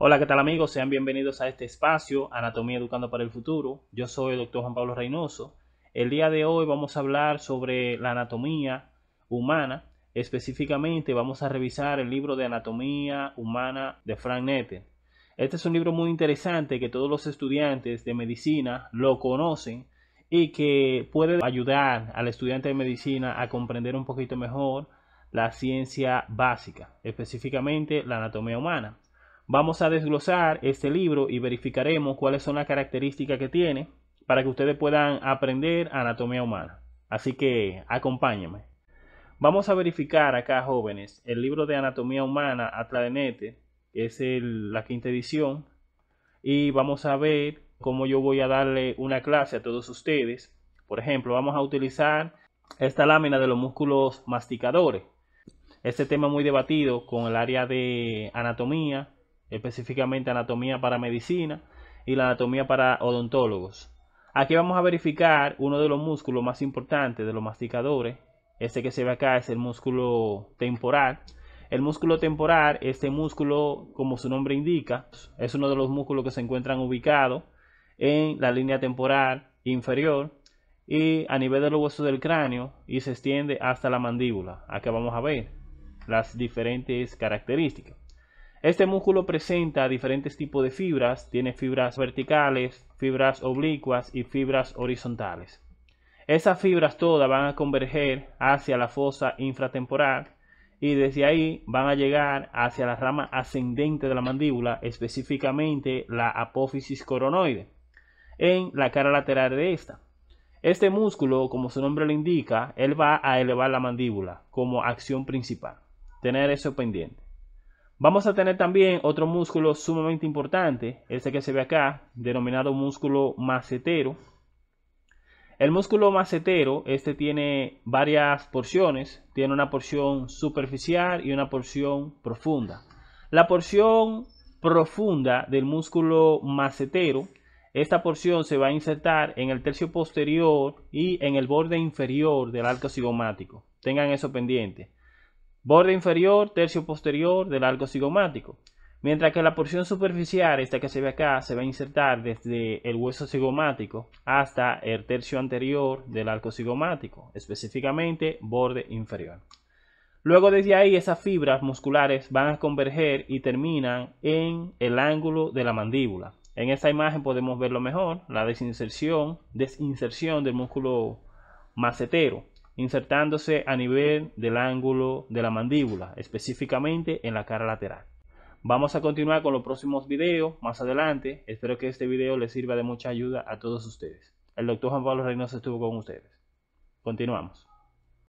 Hola, ¿qué tal amigos? Sean bienvenidos a este espacio, Anatomía Educando para el Futuro. Yo soy el doctor Juan Pablo Reynoso. El día de hoy vamos a hablar sobre la anatomía humana. Específicamente vamos a revisar el libro de Anatomía Humana de Frank Netter. Este es un libro muy interesante que todos los estudiantes de medicina lo conocen y que puede ayudar al estudiante de medicina a comprender un poquito mejor la ciencia básica, específicamente la anatomía humana. Vamos a desglosar este libro y verificaremos cuáles son las características que tiene para que ustedes puedan aprender anatomía humana. Así que acompáñenme. Vamos a verificar acá, jóvenes, el libro de anatomía humana Atla de Nete, que es la quinta edición, y vamos a ver cómo yo voy a darle una clase a todos ustedes. Por ejemplo, vamos a utilizar esta lámina de los músculos masticadores. Este tema muy debatido con el área de anatomía, específicamente anatomía para medicina y la anatomía para odontólogos. Aquí vamos a verificar uno de los músculos más importantes de los masticadores. Este que se ve acá es el músculo temporal. El músculo temporal, este músculo, como su nombre indica, es uno de los músculos que se encuentran ubicados en la línea temporal inferior y a nivel de los huesos del cráneo y se extiende hasta la mandíbula. Aquí vamos a ver las diferentes características. Este músculo presenta diferentes tipos de fibras, tiene fibras verticales, fibras oblicuas y fibras horizontales. Esas fibras todas van a converger hacia la fosa infratemporal y desde ahí van a llegar hacia la rama ascendente de la mandíbula, específicamente la apófisis coronoide, en la cara lateral de esta. Este músculo, como su nombre lo indica, él va a elevar la mandíbula como acción principal. Tener eso pendiente. Vamos a tener también otro músculo sumamente importante, este que se ve acá, denominado músculo macetero. El músculo macetero, este tiene varias porciones, tiene una porción superficial y una porción profunda. La porción profunda del músculo macetero, esta porción se va a insertar en el tercio posterior y en el borde inferior del arco cigomático. Tengan eso pendiente borde inferior, tercio posterior del arco cigomático. Mientras que la porción superficial, esta que se ve acá, se va a insertar desde el hueso cigomático hasta el tercio anterior del arco cigomático, específicamente borde inferior. Luego desde ahí esas fibras musculares van a converger y terminan en el ángulo de la mandíbula. En esta imagen podemos verlo mejor, la desinserción, desinserción del músculo macetero insertándose a nivel del ángulo de la mandíbula, específicamente en la cara lateral. Vamos a continuar con los próximos videos más adelante. Espero que este video les sirva de mucha ayuda a todos ustedes. El doctor Juan Pablo Reynoso estuvo con ustedes. Continuamos.